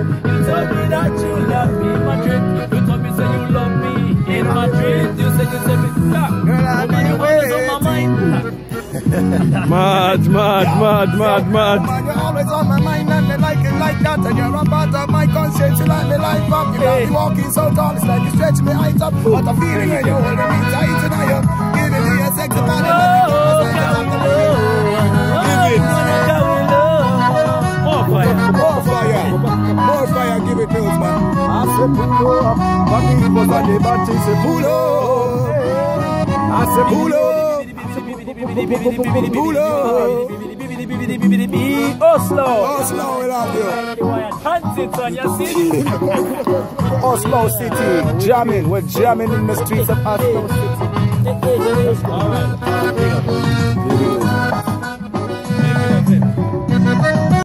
You told me that you love me in Madrid. You told me say you love me in Madrid. You said you said me, yeah. Girl, I'll Woman, be you always on my mind. Mad, mad, mad, mad, mad. Man, you're always on my mind and me like it like that And you're a part of my conscience, you light me life up You got me walking so tall, it's like you stretch me height up What a feeling when you're holding me tight and I am Giving me a sexy body, let me Oh, give me a sexy More fire. More fire, more Oslo. Oslo, City, jamming, we're jamming in the streets of Oslo City.